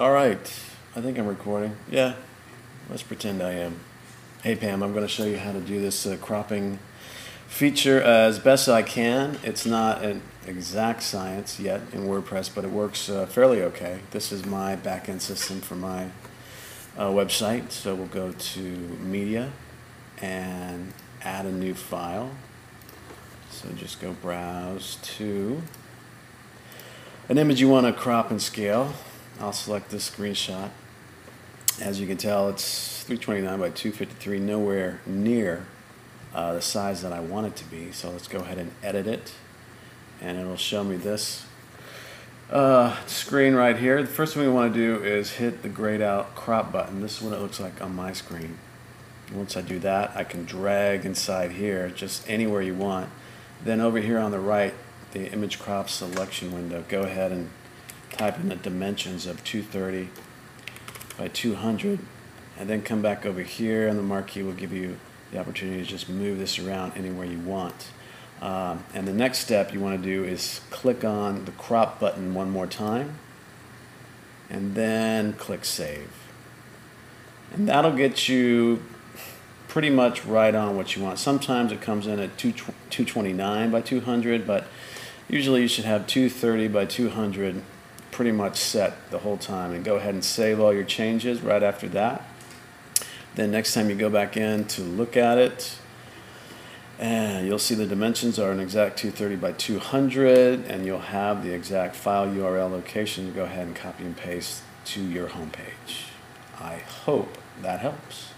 All right, I think I'm recording. Yeah, let's pretend I am. Hey Pam, I'm going to show you how to do this uh, cropping feature as best I can. It's not an exact science yet in WordPress, but it works uh, fairly okay. This is my backend system for my uh, website. So we'll go to Media and add a new file. So just go browse to an image you want to crop and scale. I'll select this screenshot. As you can tell, it's 329 by 253, nowhere near uh, the size that I want it to be. So let's go ahead and edit it. And it'll show me this uh, screen right here. The first thing we want to do is hit the grayed out crop button. This is what it looks like on my screen. Once I do that, I can drag inside here just anywhere you want. Then over here on the right, the image crop selection window, go ahead and type in the dimensions of 230 by 200 and then come back over here and the marquee will give you the opportunity to just move this around anywhere you want. Um, and the next step you want to do is click on the crop button one more time and then click save. And that'll get you pretty much right on what you want. Sometimes it comes in at 229 by 200, but usually you should have 230 by 200 pretty much set the whole time and go ahead and save all your changes right after that. Then next time you go back in to look at it, and you'll see the dimensions are an exact 230 by 200 and you'll have the exact file URL location to go ahead and copy and paste to your home page. I hope that helps.